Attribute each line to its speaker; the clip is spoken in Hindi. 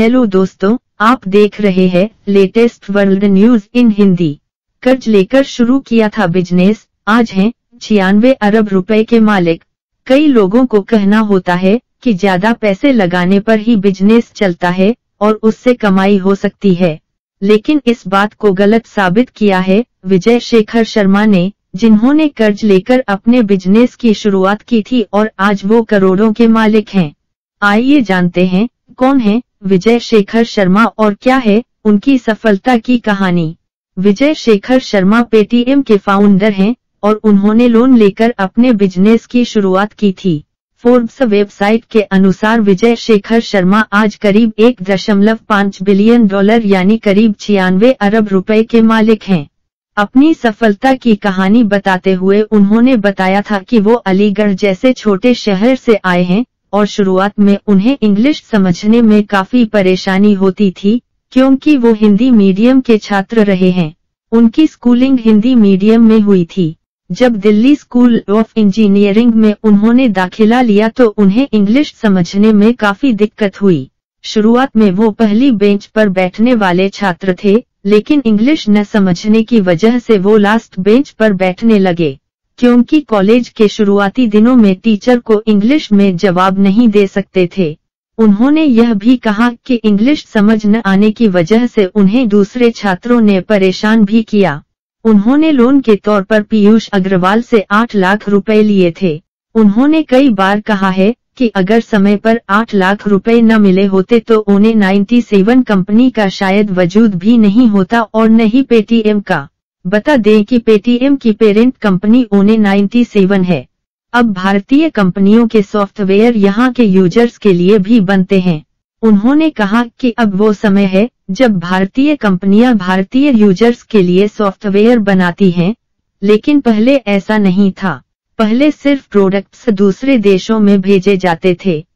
Speaker 1: हेलो दोस्तों, आप देख रहे हैं latest world news in Hindi कर्ज लेकर शुरू किया था बिज़नेस आज हैं छियानवे अरब रुपए के मालिक। कई लोगों को कहना होता है कि ज़्यादा पैसे लगाने पर ही बिज़नेस चलता है और उससे कमाई हो सकती है। लेकिन इस बात को गलत साबित किया है विजय शेखर शर्मा ने, जिन्होंने कर्ज लेकर अपने बिज़नेस की शुरुआत की थी और आज वो करोड़ों के मालिक हैं। आइए जानते हैं कौन है विजय शेखर शर्मा और क्या है उनकी सफलता की कहानी। विजय शेखर शर्मा पेटीएम के फाउंडर हैं और उन्होंने लोन लेकर अपने बिज़नेस की शुरुआत की थी। फोर्ब्स वेबसाइट के अनुसार विजय शेखर शर्मा आज करीब एक दशमलव पाँच बिलियन डॉलर यानी करीब छियानवे अरब रुपए के मालिक हैं। अपनी सफलता की कहानी बताते हुए उन्होंने बताया था कि वो अलीगढ़ जैसे छोटे शहर से आए हैं और शुरुआत में उन्हें इंग्लिश समझने में काफ़ी परेशानी होती थी, क्योंकि वो हिंदी मीडियम के छात्र रहे हैं। उनकी स्कूलिंग हिंदी मीडियम में हुई थी। जब दिल्ली स्कूल ऑफ़ इंजीनियरिंग में उन्होंने दाखिला लिया तो उन्हें इंग्लिश समझने में काफ़ी दिक्कत हुई। शुरुआत में वो पहली बेंच पर बैठने वाले छात्र थे, लेकिन इंग्लिश न समझने की वजह से वो लास्ट बेंच पर बैठने लगे। क्योंकि कॉलेज के शुरुआती दिनों में टीचर को इंग्लिश में जवाब नहीं दे सकते थे। उन्होंने यह भी कहा कि इंग्लिश समझ न आने की वजह से उन्हें दूसरे छात्रों ने परेशान भी किया। उन्होंने लोन के तौर पर पीयूष अग्रवाल से आठ लाख रुपए लिए थे। उन्होंने कई बार कहा है कि अगर समय पर आठ लाख रुपए न मिले होते तो उन्हें 97 कंपनी का शायद वजूद भी नहीं होता और न ही पेटीएम का। बता दें कि पेटीएम की पेरेंट कंपनी उन्हें 97 है। अब भारतीय कंपनियों के सॉफ्टवेयर यहाँ के यूज़र्स के लिए भी बनते हैं। उन्होंने कहा कि अब वो समय है, जब भारतीय कंपनियाँ भारतीय यूज़र्स के लिए सॉफ्टवेयर बनाती हैं, लेकिन पहले ऐसा नहीं था। पहले सिर्फ़ प्रोडक्ट्स दूसरे देशों में भेजे जाते थे।